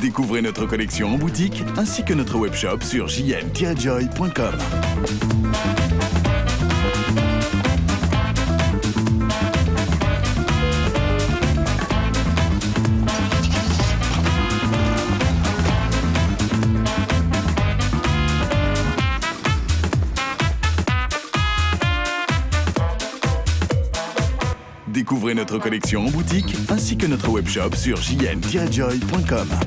Découvrez notre collection en boutique ainsi que notre webshop sur jn-joy.com. Découvrez notre collection en boutique ainsi que notre webshop sur jn-joy.com.